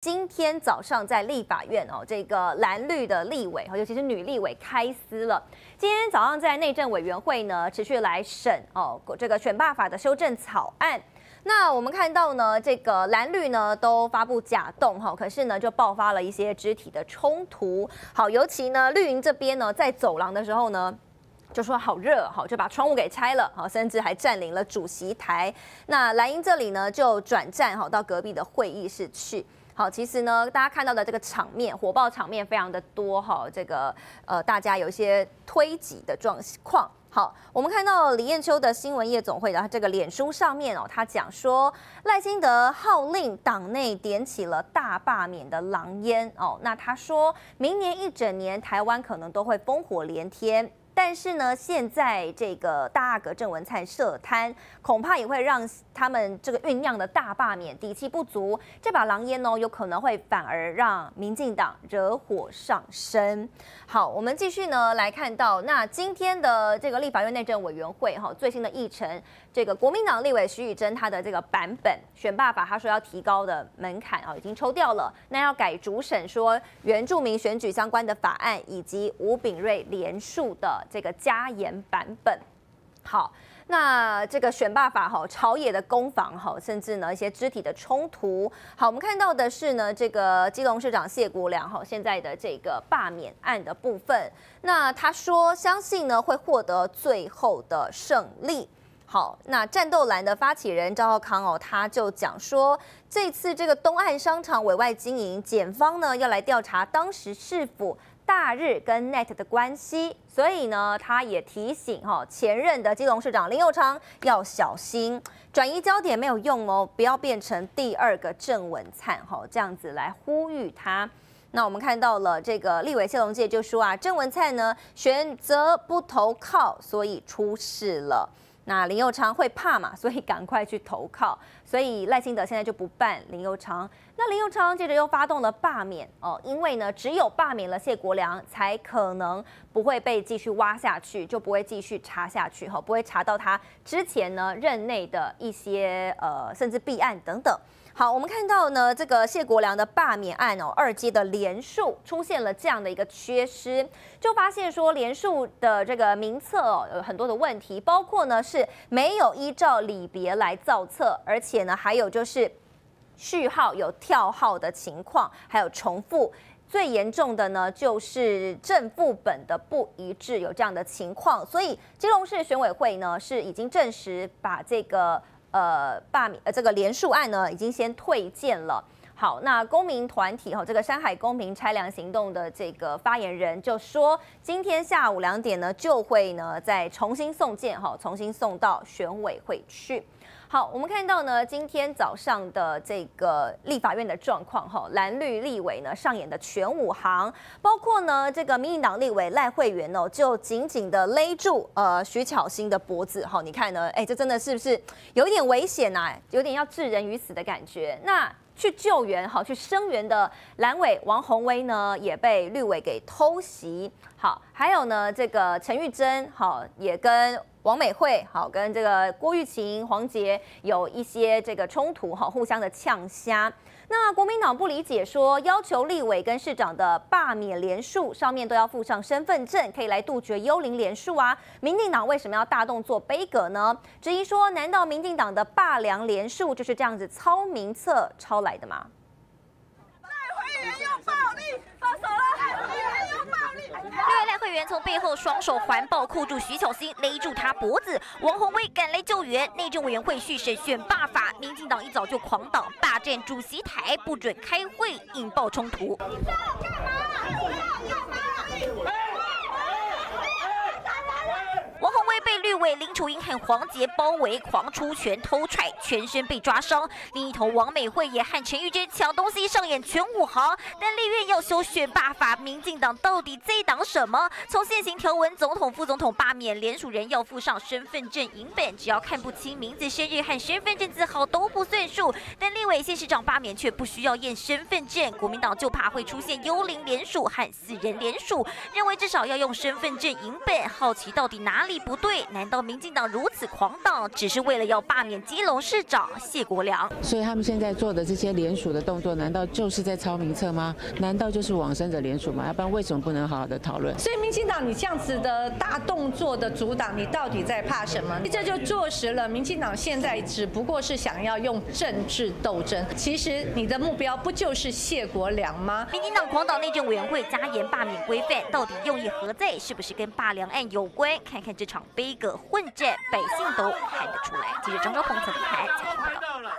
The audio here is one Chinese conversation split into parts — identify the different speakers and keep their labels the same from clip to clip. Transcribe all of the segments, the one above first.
Speaker 1: 今天早上在立法院哦，这个蓝绿的立委尤其是女立委开撕了。今天早上在内政委员会呢，持续来审哦这个选罢法的修正草案。那我们看到呢，这个蓝绿呢都发布假动哈，可是呢就爆发了一些肢体的冲突。好，尤其呢绿营这边呢在走廊的时候呢，就说好热，好就把窗户给拆了，好甚至还占领了主席台。那蓝营这里呢就转战好到隔壁的会议室去。好，其实呢，大家看到的这个场面，火爆场面非常的多哈。这个呃，大家有一些推挤的状况。好，我们看到李彦秋的新闻夜总会的这个脸书上面哦，他讲说赖清德号令党内点起了大罢免的狼烟哦。那他说明年一整年台湾可能都会烽火连天。但是呢，现在这个大阿哥郑文灿涉贪，恐怕也会让他们这个酝酿的大罢免底气不足。这把狼烟呢，有可能会反而让民进党惹火上身。好，我们继续呢来看到，那今天的这个立法院内政委员会哈最新的议程，这个国民党立委徐宇珍他的这个版本选罢法，他说要提高的门槛啊已经抽掉了，那要改主审说原住民选举相关的法案，以及吴炳瑞连署的。这个加严版本，好，那这个选罢法哈，朝野的攻防哈，甚至呢一些肢体的冲突，好，我们看到的是呢，这个基隆市长谢国良哈，现在的这个罢免案的部分，那他说相信呢会获得最后的胜利。好，那战斗蓝的发起人赵浩康哦，他就讲说，这次这个东岸商场委外经营，检方呢要来调查当时是否。大日跟 Net 的关系，所以呢，他也提醒哈前任的基隆市长林佑昌要小心转移焦点没有用哦，不要变成第二个郑文灿哈这样子来呼吁他。那我们看到了这个立委谢龙介就说啊，郑文灿呢选择不投靠，所以出事了。那林佑昌会怕嘛？所以赶快去投靠。所以赖清德现在就不办林佑昌。那林佑昌接着又发动了罢免哦，因为呢，只有罢免了谢国良，才可能不会被继续挖下去，就不会继续查下去哈，不会查到他之前呢任内的一些呃甚至弊案等等。好，我们看到呢，这个谢国良的罢免案哦，二阶的连数出现了这样的一个缺失，就发现说连数的这个名册哦有很多的问题，包括呢是没有依照里别来造册，而且呢还有就是序号有跳号的情况，还有重复，最严重的呢就是正副本的不一致，有这样的情况，所以基隆市选委会呢是已经证实把这个。呃，罢免呃，这个连署案呢，已经先退件了。好，那公民团体哈，这个山海公民拆粮行动的这个发言人就说，今天下午两点呢，就会呢再重新送件哈，重新送到选委会去。好，我们看到呢，今天早上的这个立法院的状况哈，蓝绿立委呢上演的全武行，包括呢这个民进党立委赖慧媛哦，就紧紧的勒住呃徐巧芯的脖子哈，你看呢，哎，这真的是不是有一点危险呐？有点要置人于死的感觉。那去救援好，去声援的蓝委王宏威呢，也被绿委给偷袭。好，还有呢，这个陈玉珍好，也跟。王美惠好，跟这个郭玉琴、黄杰有一些这个冲突哈，互相的呛虾。那国民党不理解，说要求立委跟市长的罢免连署上面都要附上身份证，可以来杜绝幽灵连署啊。民进党为什么要大动作背阁呢？质疑说，难道民进党的罢良连署就是这样子抄名册抄来的吗？
Speaker 2: 会员从背后双手环抱扣住徐巧芯，勒住他脖子。王宏威赶来救援。内政委员会续审选罢法，民进党一早就狂党霸占主席台，不准开会，引爆冲突。王宏威被绿委林楚英和黄杰包围，狂出拳偷踹，全身被抓伤。另一头王美惠也和陈玉珍抢东西，上演全武行。但立院要修选罢法，民进党到底在挡什么？从现行条文，总统、副总统罢免联署人要附上身份证影本，只要看不清名字、生日和身份证字号都不算数。但立委县市长罢免却不需要验身份证，国民党就怕会出现幽灵联署和死人联署，认为至少要用身份证影本。好奇到底哪？里不对？难道民进党如此狂荡，只是为了要罢免基隆市长谢国良？
Speaker 3: 所以他们现在做的这些联署的动作，难道就是在抄名册吗？难道就是往生者联署吗？要不然为什么不能好好的讨论？
Speaker 4: 所以民进党你这样子的大动作的阻挡，你到底在怕什么？这就坐实了民进党现在只不过是想要用政治斗争。其实你的目标不就是谢国良吗？
Speaker 2: 民进党狂党内政委员会加严罢免规范，到底用意何在？是不是跟罢良案有关？看看这场悲歌混战，百姓都看得出来。记者张昭鹏、陈立台采访报道。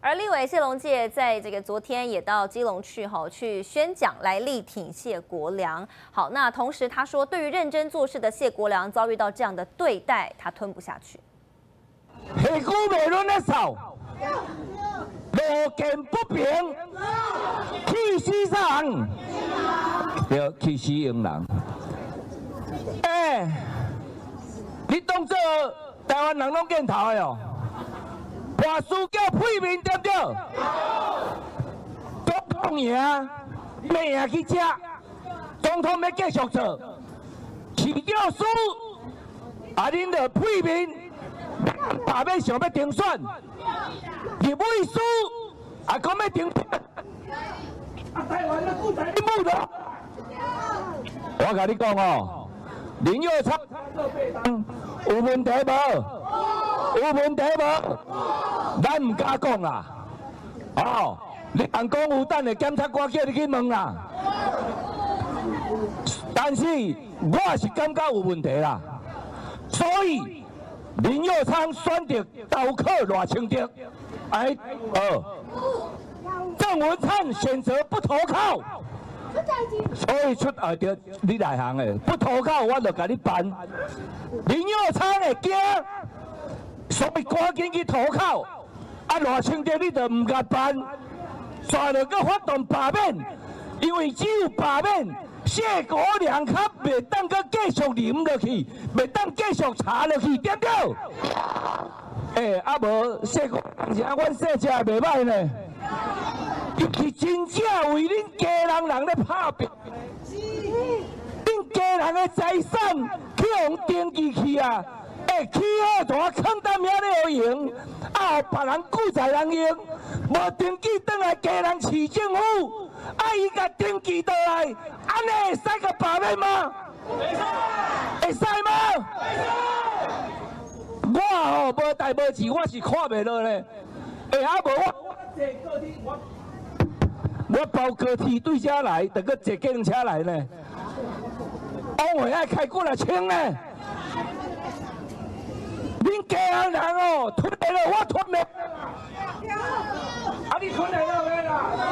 Speaker 1: 而立委谢龙介在这个昨天也到基隆去哈，去宣讲来力挺谢国良。好，那同时他说，对于认真做事的谢国良遭遇到这样的对待，他吞不下去。
Speaker 5: 下股未论的少，路见不平，气死人，要气死英人。哎，你当做台湾人拢见头的哦。话输叫屁面对不对？总统赢，要赢去吃。总统要继续做，市长输，啊，恁着屁面，大要想要顶选，立委输，啊，讲要停选，啊，台湾的固台你不的。我甲你讲哦，林佑昌有问题无？有问题无？咱唔敢讲啦，哦，你人讲有等的检察官叫你去问啦。但是我是感觉有问题啦，所以林佑昌选择倒扣赖清德，哎，呃，郑文灿选择不投靠，所以出啊着你内行的不投靠，我就甲你办。林佑昌会惊，所以赶紧去投靠。啊，偌清德你都唔甲办，抓了个发动罢免，因为只有罢免，谢国良较未当个继续啉落去，未当继续查落去，对不对？哎，啊无谢国良，阮谢家袂歹呢，伊是真正为恁家人人咧拍拼，恁家人的财产去用登记去啊！哎，起好大坑担遐咧有用，啊，别人雇财人用，无登记倒来家人市政府，啊，伊甲登记倒来，安尼会使个罢免吗？会使吗？我吼无代无志，我是看袂落咧。哎，啊无我我高铁，我我包高铁对家来，等个坐警车来呢。往回爱开过来抢呢。恁家人哦，吞来了，我吞没。啊，你吞来了没啦？